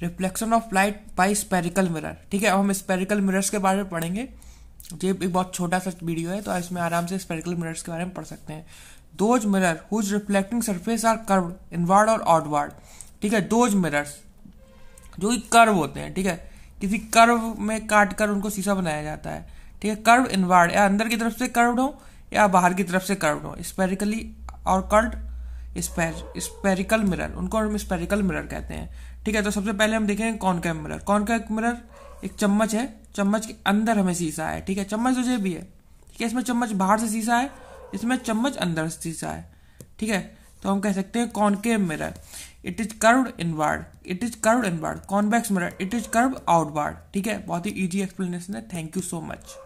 Reflection of light by spherical mirror ठीक है, अब हम स्पेरिकल मिरर्स के बारे में पढ़ेंगे। ये एक बहुत छोटा सा वीडियो है तो इसमें आराम से स्पेरिकल मिरर्स के बारे में पढ़ सकते हैं। Those mirror whose reflecting surface are curve inward और आउटवर्ड ठीक है दोज मिरर्स जो कि कर्व होते हैं, ठीक है, किसी कर्व में काट कर उनको शीशा बनाया जाता है। ठीक है कर्व इनवर्ड या अंदर की तरफ़ से कर्व्ड हो, या बाहर की तरफ़ से कर्व्ड हो स्पेरिकली और कर्ड स्पेरिकल मिरर उनको हम स्पेरिकल मिरर कहते हैं। ठीक है तो सबसे पहले हम देखेंगे कॉनकेव मिरर कॉनकेव मिरर एक चम्मच है, चम्मच के अंदर हमें शीशा है, ठीक है? चम्मच तो भी है, ठीक है? इसमें चम्मच बाहर से शीशा है, इसमें चम्मच अंदर से शीशा है, ठीक है? तो हम कह सकते हैं concave mirror it is curved inward it is curved inward convex mirror it is curve outward ठीक है? बहुत ही इजी एक्सप्लेनेशन है। Thank you so much